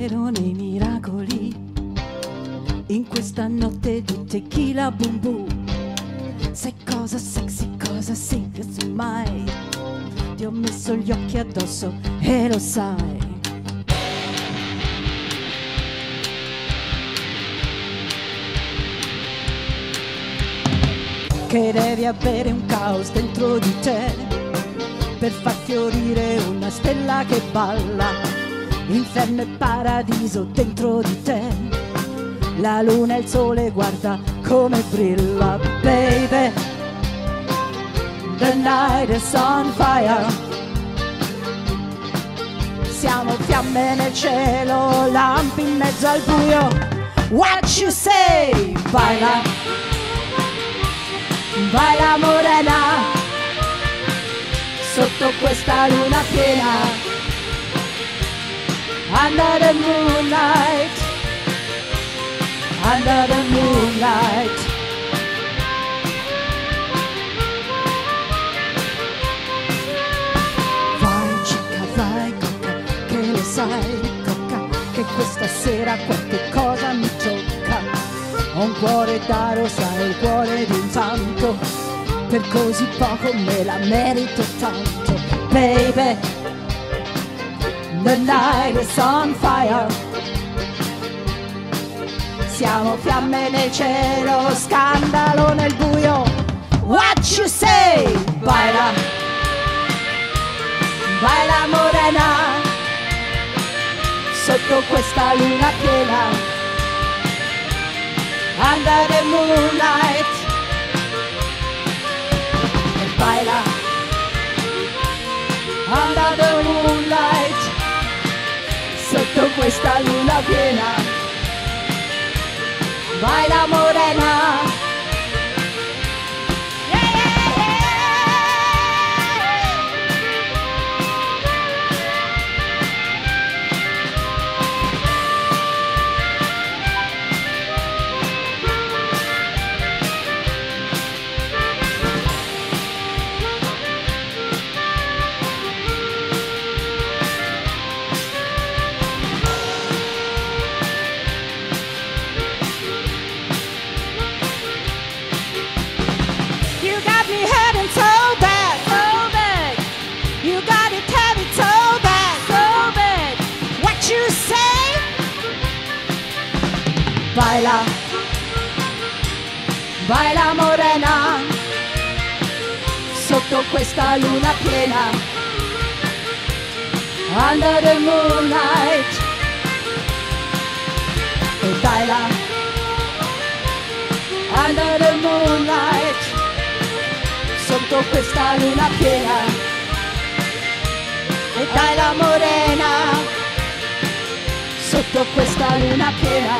credo nei miracoli. In questa notte di tequila boom boom. Sai cosa sexy, cosa semplice mai. Ti ho messo gli occhi addosso e lo sai. Che devi avere un caos dentro di te per far fiorire una stella che balla. Inferno e paradiso dentro di te. La luna e il sole guarda come brilla, baby. The night is on fire. Siamo fiamme nel cielo, lampi in mezzo al buio. What you say? Baila, baila morena, sotto questa luna piena. Under the moonlight, under the moonlight. Vai cica, vai cocca, che lo sai cocca, che questa sera qualche cosa mi tocca. Ho un cuore da rosa e il cuore di un santo, per così poco me la merito tanto, baby. The night is on fire. Siamo fiamme nel cielo, scandalo nel buio. What you say? Baila, baila morena, sotto questa luna piena. Under the moonlight. Baila, questa luna piena. Vai la morena. You got me so bad, so bad. You got it heavy so bad, so bad. What you say? Baila, baila morena, sotto questa luna piena. Under the moonlight. Questa luna piena. E dai la morena sotto questa luna piena.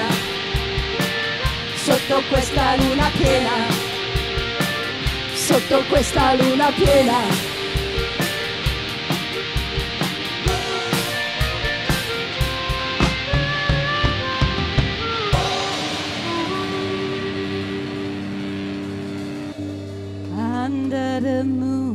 Sotto questa luna piena. Sotto questa luna piena The moon.